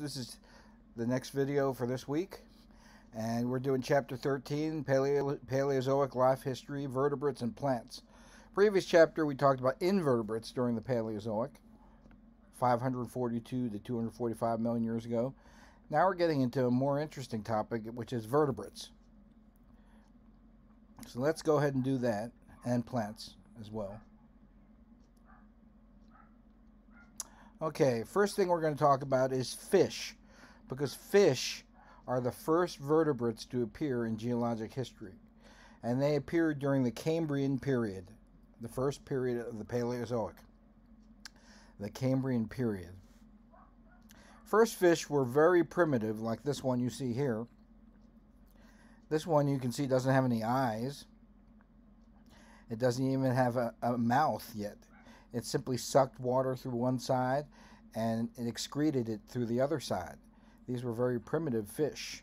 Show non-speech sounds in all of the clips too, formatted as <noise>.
This is the next video for this week. And we're doing chapter 13, Paleo Paleozoic Life History, Vertebrates and Plants. Previous chapter we talked about invertebrates during the Paleozoic, 542 to 245 million years ago. Now we're getting into a more interesting topic, which is vertebrates. So let's go ahead and do that, and plants as well. Okay, first thing we're going to talk about is fish, because fish are the first vertebrates to appear in geologic history, and they appeared during the Cambrian period, the first period of the Paleozoic. The Cambrian period. First fish were very primitive, like this one you see here. This one you can see doesn't have any eyes. It doesn't even have a, a mouth yet. It simply sucked water through one side and it excreted it through the other side. These were very primitive fish.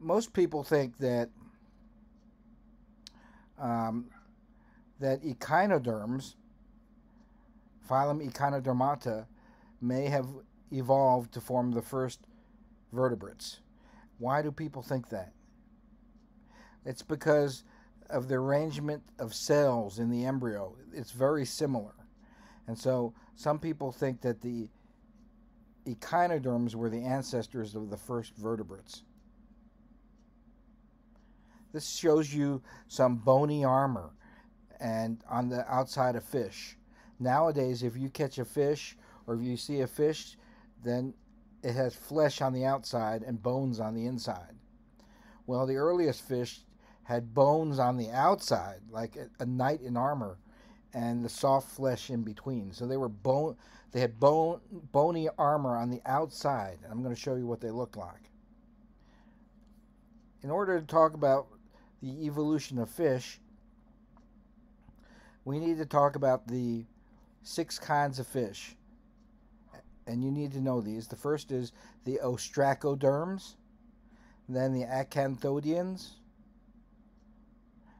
Most people think that um, that echinoderms, phylum Echinodermata, may have evolved to form the first vertebrates. Why do people think that? It's because of the arrangement of cells in the embryo. It's very similar. And so some people think that the echinoderms were the ancestors of the first vertebrates. This shows you some bony armor and on the outside of fish. Nowadays, if you catch a fish or if you see a fish, then it has flesh on the outside and bones on the inside. Well, the earliest fish had bones on the outside, like a, a knight in armor, and the soft flesh in between. So they were bone. They had bone, bony armor on the outside. And I'm going to show you what they look like. In order to talk about the evolution of fish, we need to talk about the six kinds of fish. And you need to know these. The first is the ostracoderms, then the acanthodians,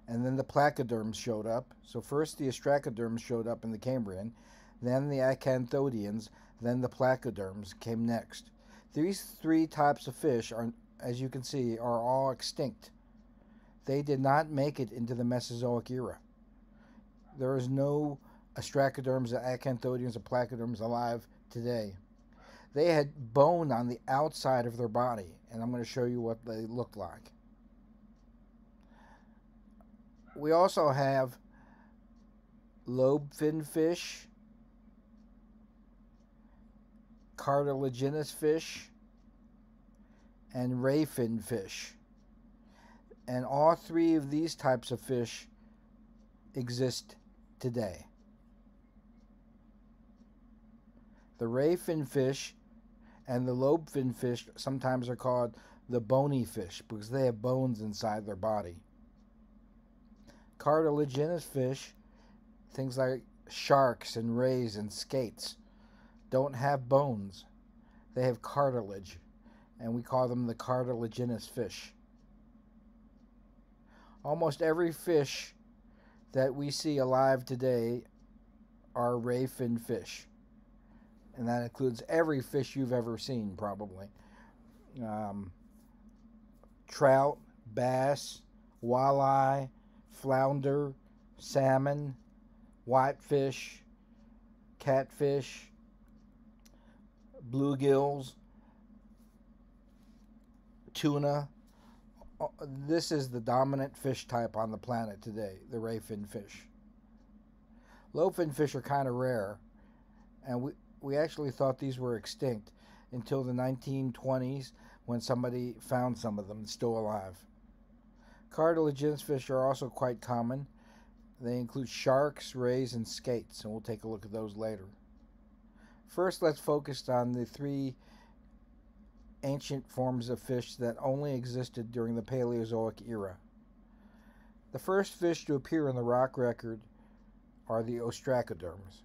and then the placoderms showed up. So first the ostracoderms showed up in the Cambrian, then the acanthodians, then the placoderms came next. These three types of fish are, as you can see, are all extinct. They did not make it into the Mesozoic era. There is no ostracoderms, acanthodians, or placoderms alive today. They had bone on the outside of their body, and I'm going to show you what they look like. We also have lobe fin fish, cartilaginous fish, and ray fin fish. And all three of these types of fish exist today. The ray fin fish and the lobe fin fish sometimes are called the bony fish because they have bones inside their body cartilaginous fish, things like sharks and rays and skates, don't have bones. They have cartilage, and we call them the cartilaginous fish. Almost every fish that we see alive today are ray fin fish. And that includes every fish you've ever seen, probably. Um, trout, bass, walleye, flounder, salmon, whitefish, catfish, bluegills, tuna. Uh, this is the dominant fish type on the planet today, the rayfin fish. Lobefin fish are kind of rare, and we, we actually thought these were extinct until the 1920s when somebody found some of them still alive. Cartilaginous fish are also quite common. They include sharks, rays, and skates, and we'll take a look at those later. First, let's focus on the three ancient forms of fish that only existed during the Paleozoic era. The first fish to appear in the rock record are the ostracoderms.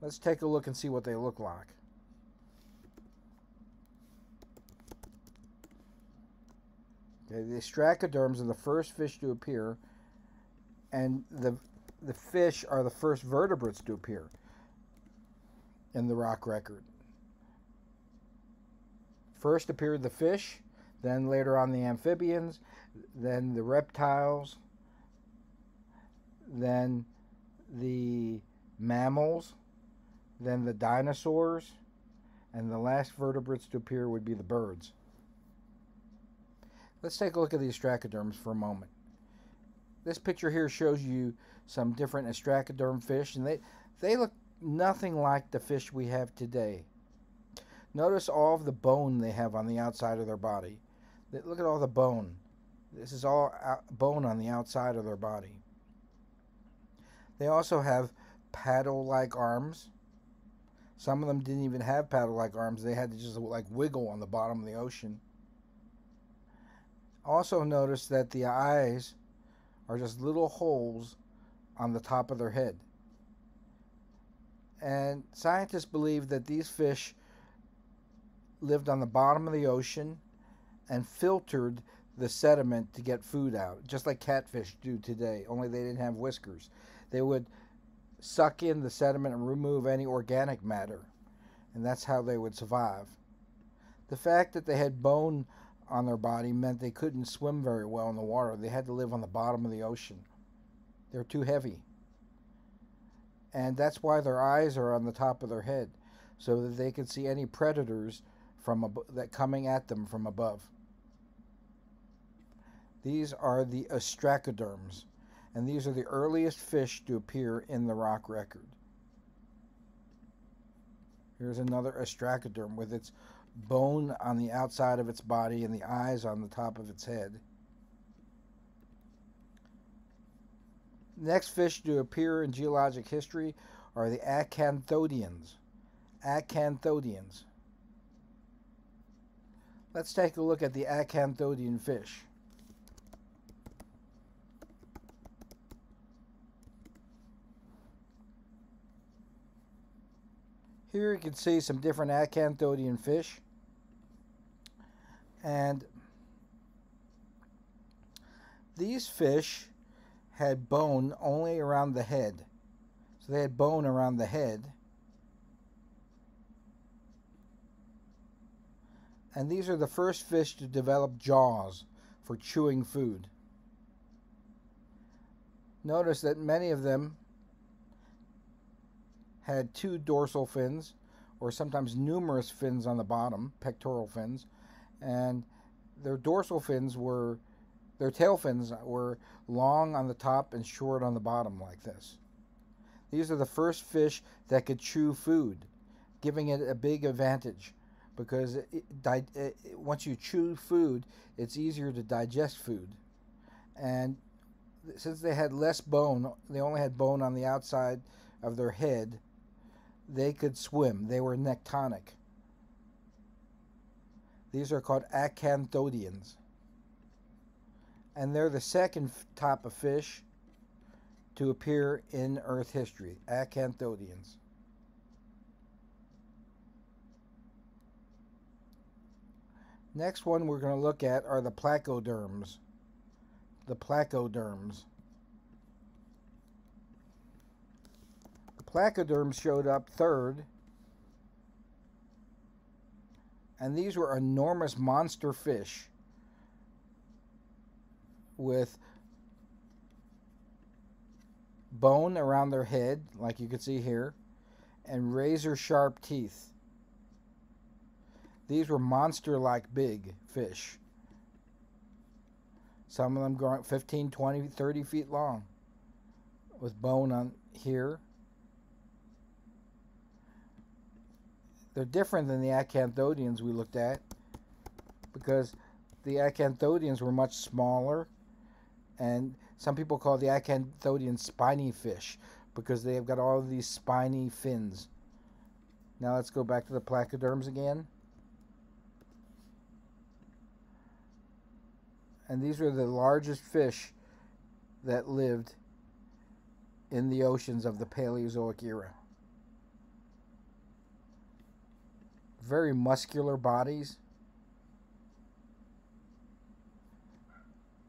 Let's take a look and see what they look like. The ostracoderms are the first fish to appear and the the fish are the first vertebrates to appear in the rock record. First appeared the fish, then later on the amphibians, then the reptiles, then the mammals, then the dinosaurs, and the last vertebrates to appear would be the birds. Let's take a look at the ostracoderms for a moment. This picture here shows you some different ostracoderm fish, and they, they look nothing like the fish we have today. Notice all of the bone they have on the outside of their body. Look at all the bone. This is all bone on the outside of their body. They also have paddle-like arms. Some of them didn't even have paddle-like arms. They had to just like wiggle on the bottom of the ocean. Also notice that the eyes are just little holes on the top of their head. And scientists believe that these fish lived on the bottom of the ocean and filtered the sediment to get food out, just like catfish do today, only they didn't have whiskers. They would suck in the sediment and remove any organic matter, and that's how they would survive. The fact that they had bone on their body meant they couldn't swim very well in the water. They had to live on the bottom of the ocean. They're too heavy. And that's why their eyes are on the top of their head, so that they can see any predators from ab- that coming at them from above. These are the ostracoderms, and these are the earliest fish to appear in the rock record. Here's another ostracoderm with its bone on the outside of its body and the eyes on the top of its head. Next fish to appear in geologic history are the acanthodians. Acanthodians. Let's take a look at the acanthodian fish. Here you can see some different acanthodian fish. And these fish had bone only around the head. So they had bone around the head. And these are the first fish to develop jaws for chewing food. Notice that many of them had two dorsal fins, or sometimes numerous fins on the bottom, pectoral fins, and their dorsal fins were, their tail fins were long on the top and short on the bottom, like this. These are the first fish that could chew food, giving it a big advantage because it, it, once you chew food, it's easier to digest food. And since they had less bone, they only had bone on the outside of their head, they could swim. They were nectonic. These are called acanthodians. And they're the second type of fish to appear in Earth history, acanthodians. Next one we're going to look at are the placoderms. The placoderms. Placoderms showed up third. And these were enormous monster fish with bone around their head, like you can see here, and razor sharp teeth. These were monster like big fish. Some of them growing 15, 20, 30 feet long with bone on here they're different than the acanthodians we looked at because the acanthodians were much smaller and some people call the acanthodian spiny fish because they've got all these spiny fins. Now let's go back to the placoderms again. And these were the largest fish that lived in the oceans of the Paleozoic era. Very muscular bodies.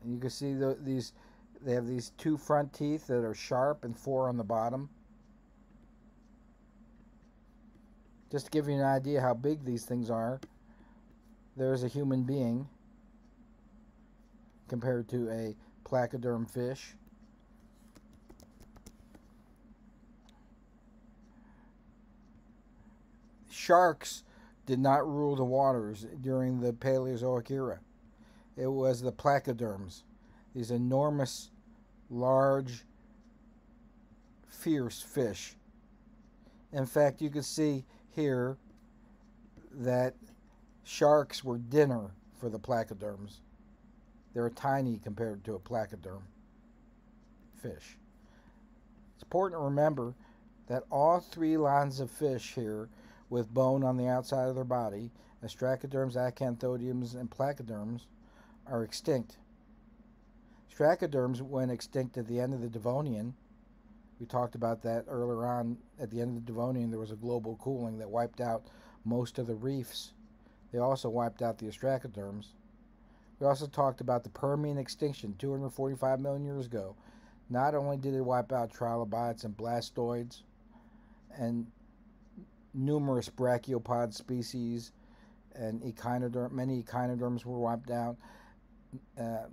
And you can see the, these They have these two front teeth that are sharp and four on the bottom. Just to give you an idea how big these things are, there's a human being compared to a placoderm fish. Sharks did not rule the waters during the Paleozoic era. It was the placoderms, these enormous, large, fierce fish. In fact, you can see here that sharks were dinner for the placoderms. They're tiny compared to a placoderm fish. It's important to remember that all three lines of fish here with bone on the outside of their body, Astracoderms, Acanthodians, and Placoderms, are extinct. Stracoderms went extinct at the end of the Devonian. We talked about that earlier on. At the end of the Devonian, there was a global cooling that wiped out most of the reefs. They also wiped out the Astracoderms. We also talked about the Permian extinction 245 million years ago. Not only did it wipe out trilobites and blastoids and numerous brachiopod species and echinoderm, many echinoderms were wiped out. Uh,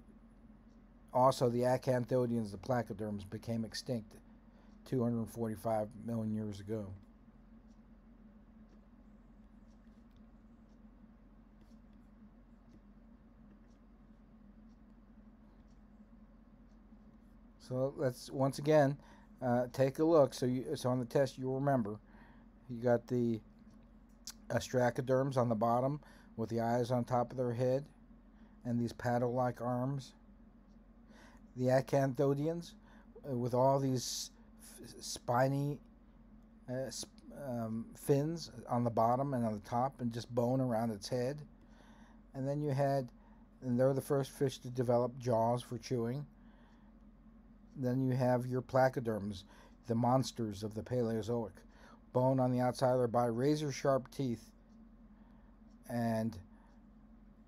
also, the acanthodians, the placoderms, became extinct 245 million years ago. So let's once again uh, take a look. So, you, so on the test, you'll remember you got the astracoderms on the bottom with the eyes on top of their head and these paddle-like arms. The acanthodians uh, with all these spiny uh, sp um, fins on the bottom and on the top and just bone around its head. And then you had, and they're the first fish to develop jaws for chewing. Then you have your placoderms, the monsters of the Paleozoic. Bone on the outside of their body, razor sharp teeth. And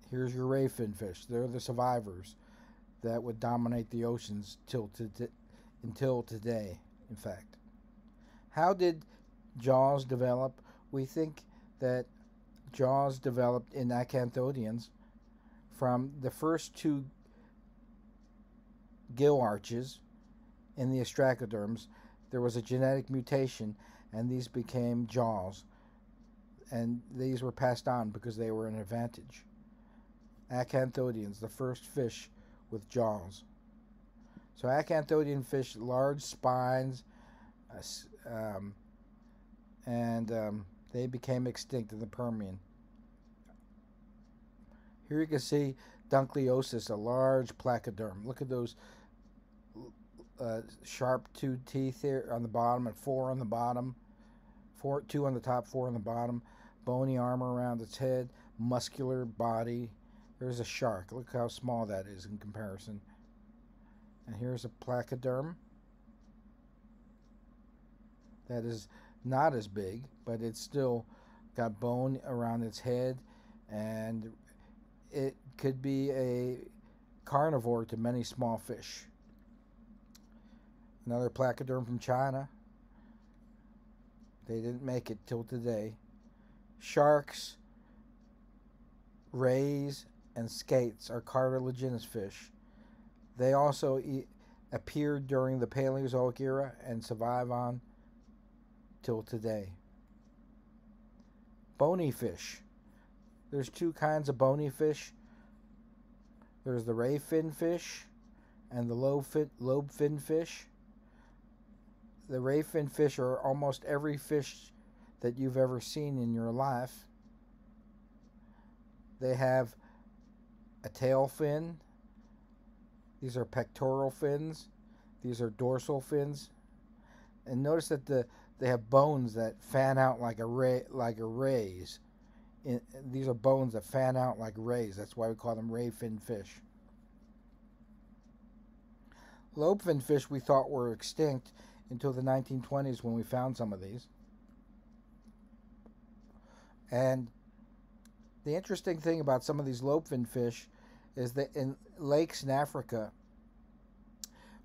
here's your ray fin fish. They're the survivors that would dominate the oceans till to, until today, in fact. How did jaws develop? We think that jaws developed in acanthodians from the first two gill arches in the astracoderms, there was a genetic mutation, and these became jaws. And these were passed on because they were an advantage. Acanthodians, the first fish with jaws. So acanthodian fish, large spines, uh, um, and um, they became extinct in the Permian. Here you can see Dunkleosteus, a large placoderm. Look at those uh, sharp two teeth here on the bottom and four on the bottom, four two on the top, four on the bottom, bony armor around its head, muscular body. There's a shark. Look how small that is in comparison. And here's a placoderm that is not as big, but it's still got bone around its head, and it could be a carnivore to many small fish. Another placoderm from China. They didn't make it till today. Sharks, rays, and skates are cartilaginous fish. They also eat, appeared during the Paleozoic era and survive on till today. Bony fish. There's two kinds of bony fish. There's the ray fin fish and the lobe fin, lobe fin fish the ray fin fish are almost every fish that you've ever seen in your life. They have a tail fin. These are pectoral fins. These are dorsal fins. And notice that the they have bones that fan out like a ray like a rays. In, these are bones that fan out like rays. That's why we call them ray fin fish. Lobefin fish we thought were extinct until the 1920s when we found some of these. And the interesting thing about some of these lobefin fish is that in lakes in Africa,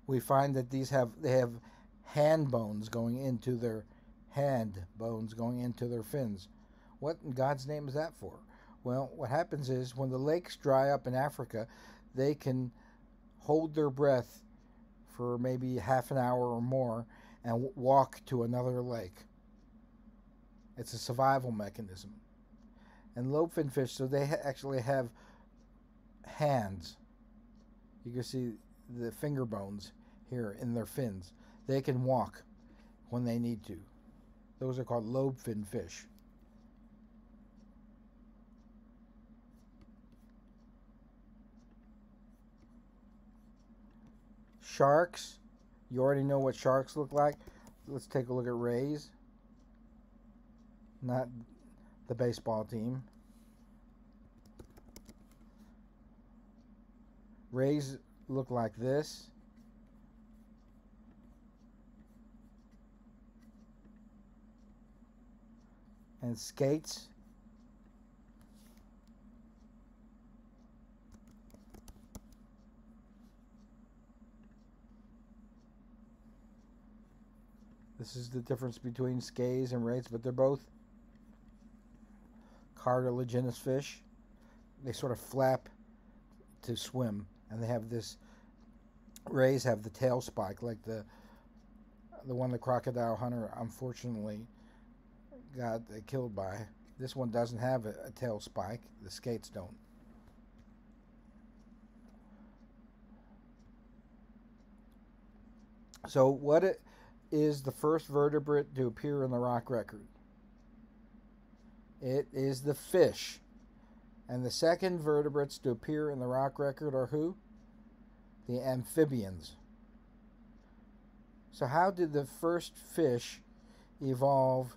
we find that these have they have hand bones going into their hand bones going into their fins. What in God's name is that for? Well, what happens is when the lakes dry up in Africa, they can hold their breath for maybe half an hour or more and walk to another lake. It's a survival mechanism. And lobefin fish, so they ha- actually have hands. You can see the finger bones here in their fins. They can walk when they need to. Those are called lobe lobefin fish. Sharks, you already know what sharks look like. Let's take a look at rays. Not the baseball team. Rays look like this. And skates. This is the difference between skates and rays, but they're both cartilaginous fish. They sort of flap to swim, and they have this. Rays have the tail spike, like the the one the crocodile hunter unfortunately got uh, killed by. This one doesn't have a, a tail spike. The skates don't. So what it is the first vertebrate to appear in the rock record? It is the fish. And the second vertebrates to appear in the rock record are who? The amphibians. So how did the first fish evolve?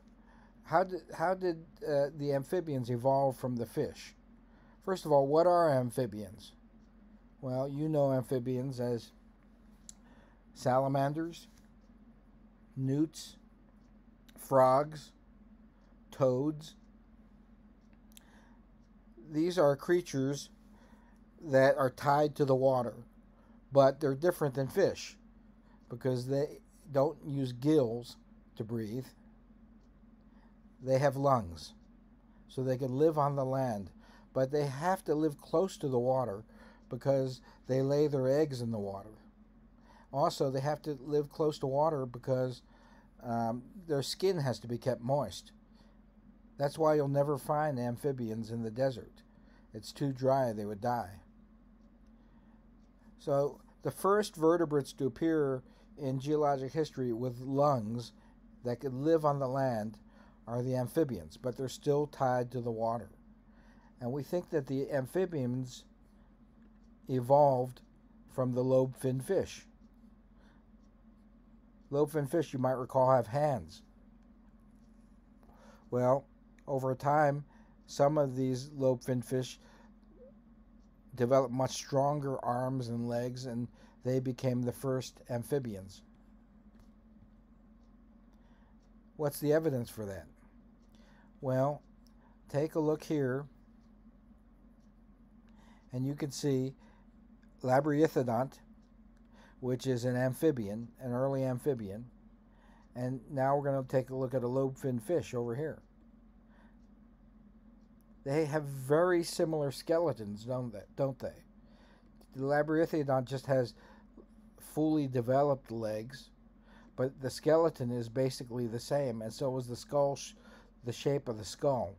How did how did uh, the amphibians evolve from the fish? First of all, what are amphibians? Well, you know amphibians as salamanders, newts, frogs, toads. These are creatures that are tied to the water, but they're different than fish because they don't use gills to breathe. They have lungs, so they can live on the land, but they have to live close to the water because they lay their eggs in the water. Also, they have to live close to water because um, their skin has to be kept moist. That's why you'll never find amphibians in the desert. It's too dry, they would die. So, the first vertebrates to appear in geologic history with lungs that could live on the land are the amphibians, but they're still tied to the water. And we think that the amphibians evolved from the lobe finned fish. Lobefin fish, you might recall, have hands. Well, over time, some of these lobefin fish developed much stronger arms and legs, and they became the first amphibians. What's the evidence for that? Well, take a look here, and you can see Labyrinthodont which is an amphibian, an early amphibian. And now we're going to take a look at a lobe-finned fish over here. They have very similar skeletons, don't they? Don't they? The Labyrinthodont just has fully developed legs, but the skeleton is basically the same, and so is the skull, sh- the shape of the skull.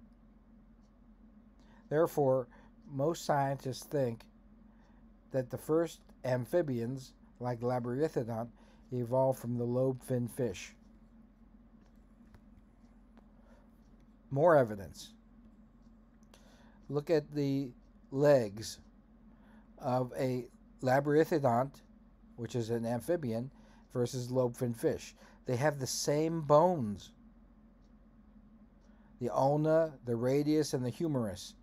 Therefore, most scientists think that the first amphibians like Labyrinthodont, evolved from the lobe-finned fish. More evidence. Look at the legs of a Labyrinthodont, which is an amphibian, versus lobe-finned fish. They have the same bones. The ulna, the radius, and the humerus.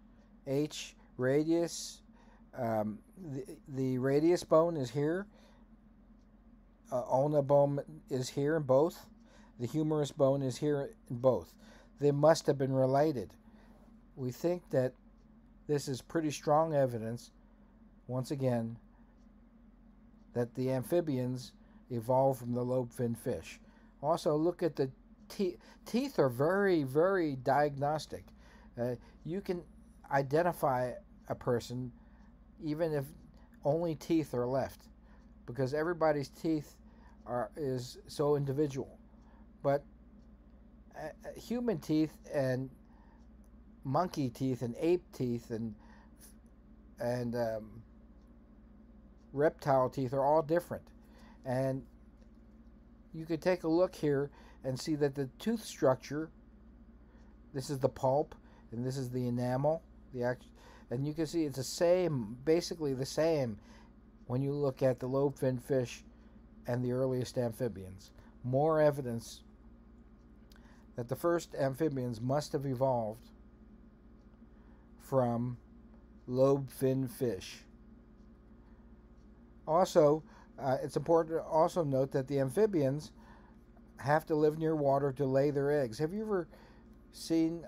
H radius. Um, the, the radius bone is here, uh, ulna bone is here in both. The humerus bone is here in both. They must have been related. We think that this is pretty strong evidence, once again, that the amphibians evolved from the lobe-finned fish. Also, look at the teeth. Teeth are very, very diagnostic. Uh, you can identify a person even if only teeth are left, because everybody's teeth are is so individual. But uh, human teeth and monkey teeth and ape teeth and and um, reptile teeth are all different, and you could take a look here and see that the tooth structure. This is the pulp, and this is the enamel. The act, and you can see it's the same, basically the same, when you look at the lobe-finned fish and the earliest amphibians. More evidence that the first amphibians must have evolved from lobe-finned fish. Also, uh, it's important to also note that the amphibians have to live near water to lay their eggs. Have you ever seen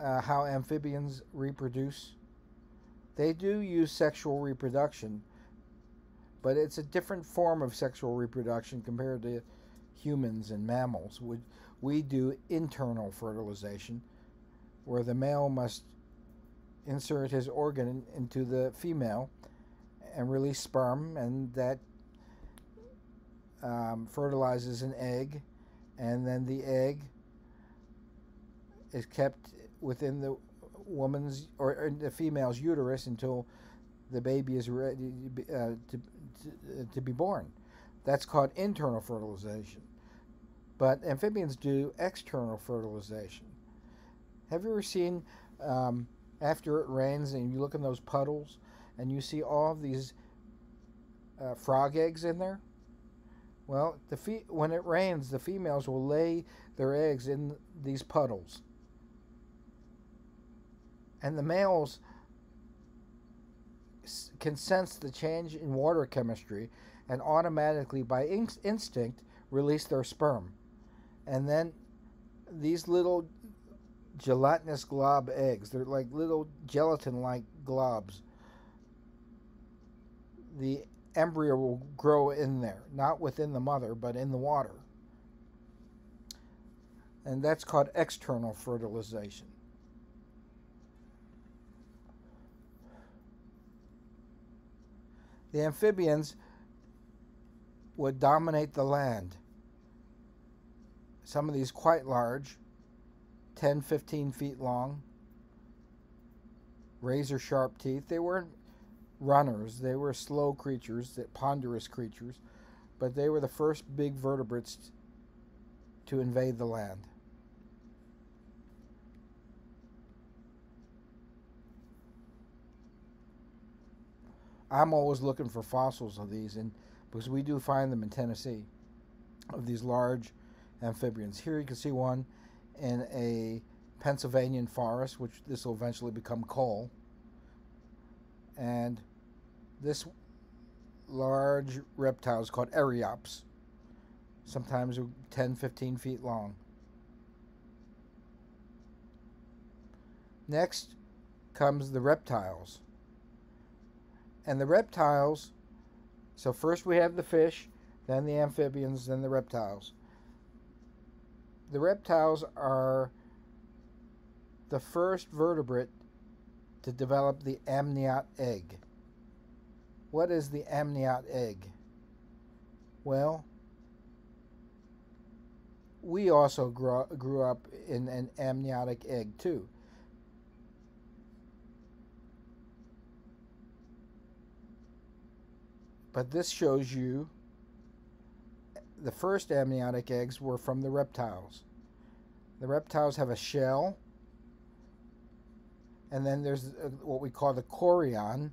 uh, how amphibians reproduce? They do use sexual reproduction, but it's a different form of sexual reproduction compared to humans and mammals. We, we do internal fertilization, where the male must insert his organ into the female and release sperm, and that um, fertilizes an egg, and then the egg is kept within the woman's or in the female's uterus until the baby is ready uh, to, to, to be born. That's called internal fertilization. But amphibians do external fertilization. Have you ever seen um, after it rains and you look in those puddles and you see all of these uh, frog eggs in there? Well, the fe- when it rains, the females will lay their eggs in these puddles. And the males can sense the change in water chemistry and automatically, by in- instinct, release their sperm. And then these little gelatinous glob eggs, they're like little gelatin like globs. The embryo will grow in there, not within the mother, but in the water. And that's called external fertilization. The amphibians would dominate the land. Some of these quite large, 10, 15 feet long, razor sharp teeth. They weren't runners. They were slow creatures, ponderous creatures, but they were the first big vertebrates to invade the land. I'm always looking for fossils of these, and because we do find them in Tennessee, of these large amphibians. Here you can see one in a Pennsylvanian forest, which this will eventually become coal. And this large reptile is called Eryops, sometimes 10, 15 feet long. Next comes the reptiles. And the reptiles, so first we have the fish, then the amphibians, then the reptiles. The reptiles are the first vertebrate to develop the amniote egg. What is the amniote egg? Well, we also grew, grew up in an amniotic egg too. But this shows you the first amniotic eggs were from the reptiles. The reptiles have a shell, and then there's uh, what we call the chorion,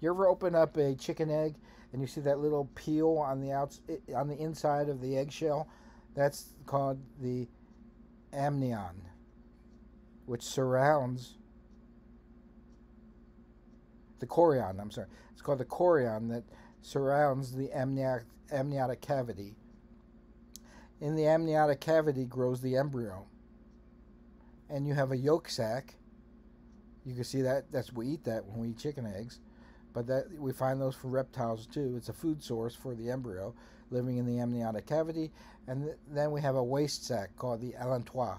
you ever open up a chicken egg and you see that little peel on the outs on the inside of the eggshell? That's called the amnion, which surrounds the chorion. I'm sorry, it's called the chorion that surrounds the amniotic, amniotic cavity. In the amniotic cavity grows the embryo, and you have a yolk sac. You can see that. That's we eat that when we eat chicken eggs but that we find those for reptiles too. It's a food source for the embryo living in the amniotic cavity, and th- then we have a waste sac called the allantois.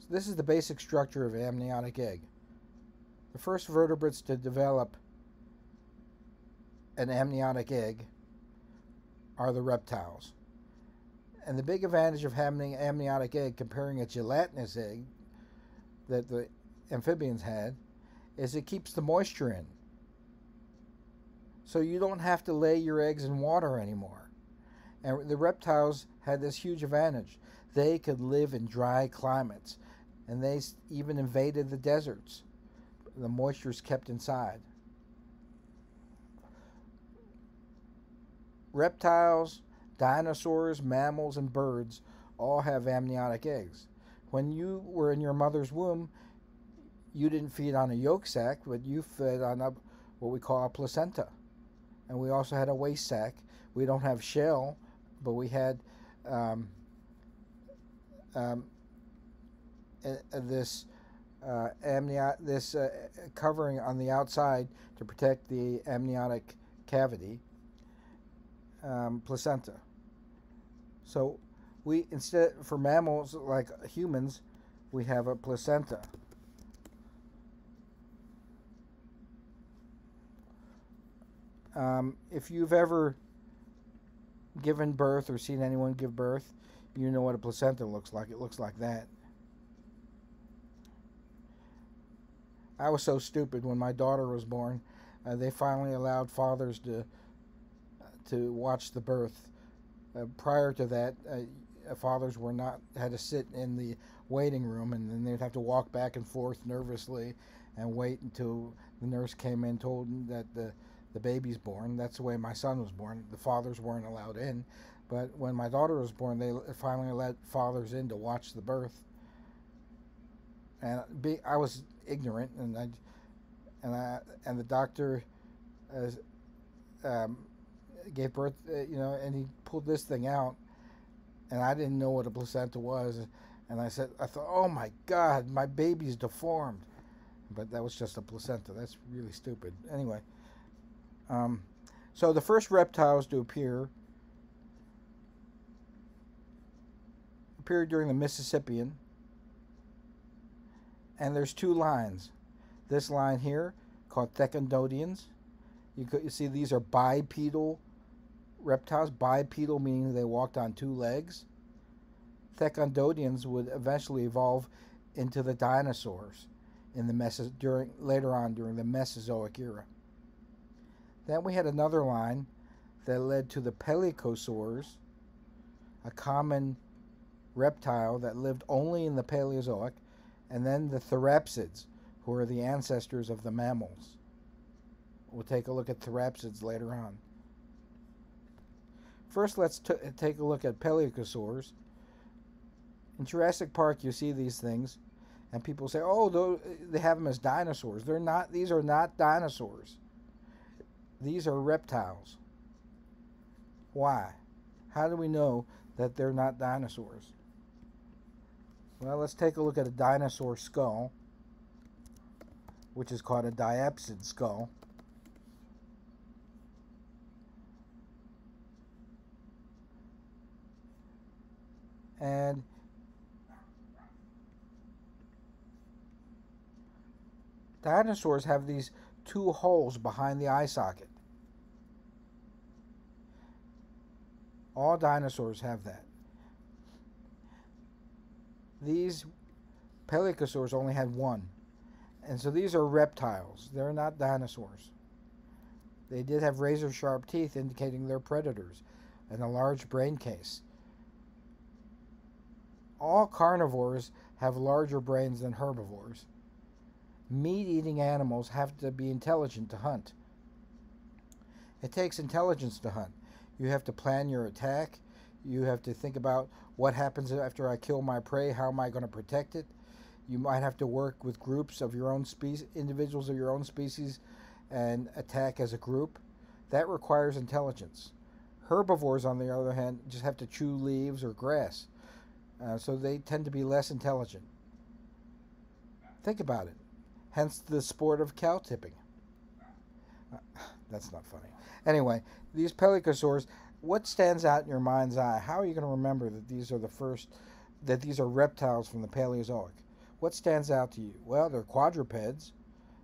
So this is the basic structure of an amniotic egg. The first vertebrates to develop an amniotic egg are the reptiles. And the big advantage of having an amniotic egg comparing a gelatinous egg that the amphibians had is it keeps the moisture in. So you don't have to lay your eggs in water anymore. And the reptiles had this huge advantage. They could live in dry climates, and they even invaded the deserts. The moisture is kept inside. Reptiles, dinosaurs, mammals, and birds all have amniotic eggs. When you were in your mother's womb, you didn't feed on a yolk sac, but you fed on a, what we call a placenta. And we also had a waste sac. We don't have shell, but we had um, um, this uh, amnio- this uh, covering on the outside to protect the amniotic cavity um, placenta. So we instead for mammals like humans, we have a placenta. Um, if you've ever given birth or seen anyone give birth, you know what a placenta looks like. It looks like that. I was so stupid when my daughter was born. Uh, they finally allowed fathers to to watch the birth. Uh, prior to that, uh, fathers were not had to sit in the waiting room, and then they'd have to walk back and forth nervously, and wait until the nurse came in, told them that the the baby's born. That's the way my son was born. The fathers weren't allowed in, but when my daughter was born, they finally let fathers in to watch the birth. And be, I was ignorant, and I and I and the doctor. Uh, um, gave birth, uh, you know, and he pulled this thing out, and I didn't know what a placenta was, and I said, I thought, oh my God, my baby's deformed, but that was just a placenta. That's really stupid. Anyway, um, so the first reptiles to appear appeared during the Mississippian, and there's two lines. This line here called Thecodontians. You, could, you see these are bipedal reptiles, bipedal meaning they walked on two legs. Thecodontians would eventually evolve into the dinosaurs in the Meso- during later on during the Mesozoic era. Then we had another line that led to the pelycosaurs, a common reptile that lived only in the Paleozoic, and then the therapsids, who are the ancestors of the mammals. We'll take a look at therapsids later on. First, let's take a look at pelycosaurs. In Jurassic Park, you see these things, and people say, "Oh, they have them as dinosaurs." They're not. These are not dinosaurs. These are reptiles. Why? How do we know that they're not dinosaurs? Well, let's take a look at a dinosaur skull, which is called a diapsid skull. and dinosaurs have these two holes behind the eye socket. All dinosaurs have that. These pelycosaurs only had one. And so these are reptiles. They're not dinosaurs. They did have razor sharp teeth indicating they're predators and a large brain case all carnivores have larger brains than herbivores. Meat eating animals have to be intelligent to hunt. It takes intelligence to hunt. You have to plan your attack. You have to think about what happens after I kill my prey. How am I going to protect it? You might have to work with groups of your own species, individuals of your own species, and attack as a group. That requires intelligence. Herbivores, on the other hand, just have to chew leaves or grass. Uh, so they tend to be less intelligent. Think about it. Hence the sport of cow tipping. <sighs> That's not funny. Anyway, these pelycosaurs, what stands out in your mind's eye? How are you going to remember that these are the first, that these are reptiles from the Paleozoic? What stands out to you? Well, they're quadrupeds,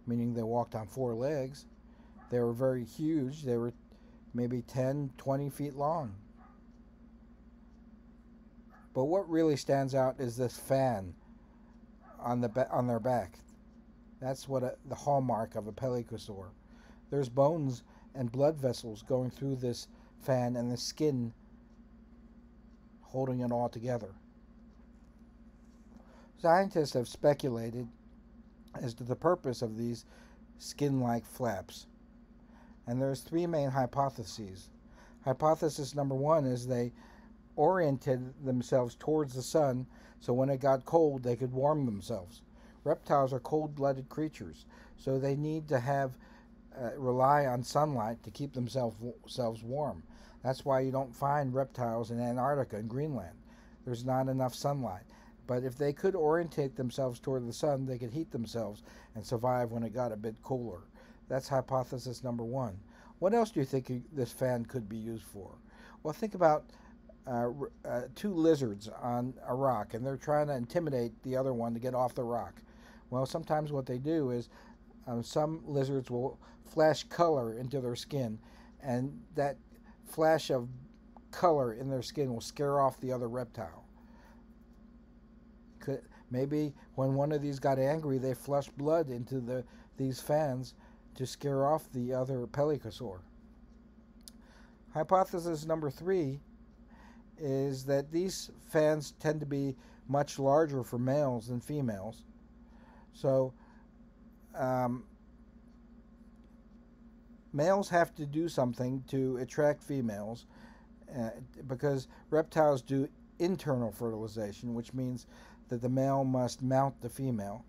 meaning they walked on four legs. They were very huge. They were maybe 10, 20 feet long. But what really stands out is this fan on the on their back. That's what a, the hallmark of a pelycosaur. There's bones and blood vessels going through this fan and the skin holding it all together. Scientists have speculated as to the purpose of these skin-like flaps. And there's three main hypotheses. Hypothesis number one is they oriented themselves towards the sun so when it got cold they could warm themselves. Reptiles are cold-blooded creatures, so they need to have uh, rely on sunlight to keep themselves themselves warm. That's why you don't find reptiles in Antarctica and Greenland. There's not enough sunlight. But if they could orientate themselves toward the sun, they could heat themselves and survive when it got a bit cooler. That's hypothesis number one. What else do you think this fan could be used for? Well, think about uh, uh, two lizards on a rock, and they're trying to intimidate the other one to get off the rock. Well, sometimes what they do is um, some lizards will flash color into their skin, and that flash of color in their skin will scare off the other reptile. Could, maybe when one of these got angry, they flushed blood into the, these fans to scare off the other pelycosaur. Hypothesis number three is that these fans tend to be much larger for males than females. So um, males have to do something to attract females uh, because reptiles do internal fertilization, which means that the male must mount the female.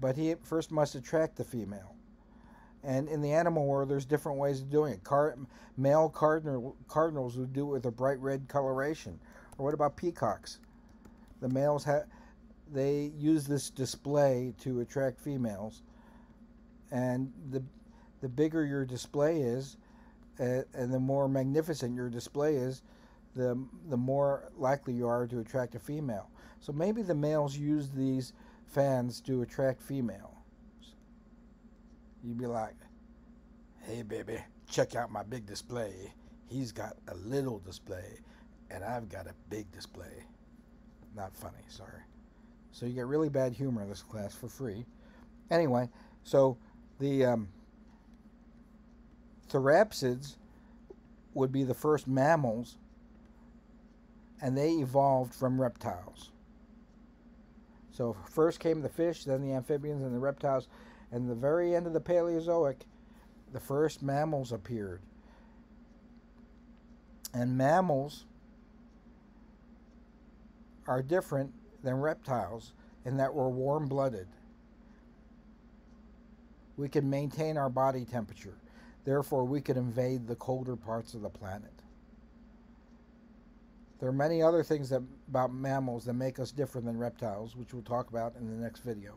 But he first must attract the female. And in the animal world, there's different ways of doing it. Car male cardinal cardinals would do it with a bright red coloration. Or what about peacocks? The males have they use this display to attract females, and the the bigger your display is, uh, and the more magnificent your display is, the the more likely you are to attract a female. So maybe the males use these fans to attract females. You'd be like, "Hey, baby, check out my big display. He's got a little display, and I've got a big display." Not funny, sorry. So you get really bad humor in this class for free. Anyway, so the um, therapsids would be the first mammals, and they evolved from reptiles. So first came the fish, then the amphibians, and the reptiles. And the very end of the Paleozoic, the first mammals appeared. And mammals are different than reptiles in that we're warm blooded. We can maintain our body temperature. Therefore, we can invade the colder parts of the planet. There are many other things that, about mammals that make us different than reptiles, which we'll talk about in the next video.